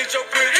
get your pretty